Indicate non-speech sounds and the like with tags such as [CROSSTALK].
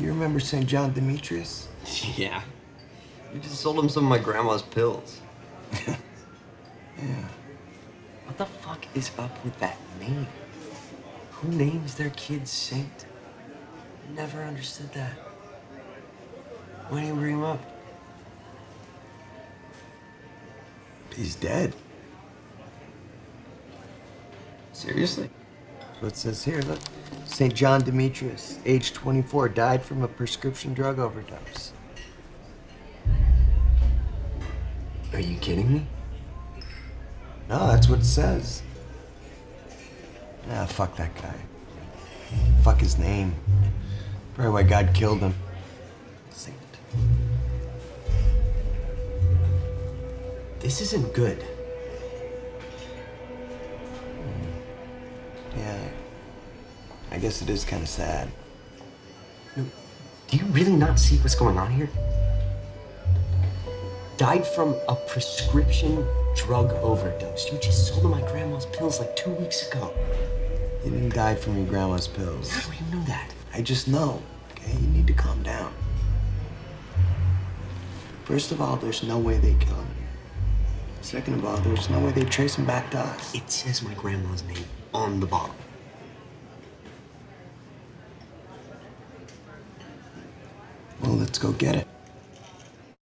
You remember St. John Demetrius? [LAUGHS] Yeah. You just sold him some of my grandma's pills. [LAUGHS] Yeah. What the fuck is up with that name? Who names their kid Saint? Never understood that. Why didn't you bring him up? He's dead. Seriously? What it says here. Look. St. John Demetrius, age 24, died from a prescription drug overdose. Are you kidding me? No, that's what it says. Ah, fuck that guy. Fuck his name. Probably why God killed him. Saint. This isn't good. I guess it is kind of sad. No, do you really not see what's going on here? Died from a prescription drug overdose. You just sold my grandma's pills like two weeks ago. You didn't die from your grandma's pills. How do you know that? I just know. Okay, you need to calm down. First of all, there's no way they killed him. Second of all, there's no way they trace him back to us. It says my grandma's name on the bottle. Let's go get it.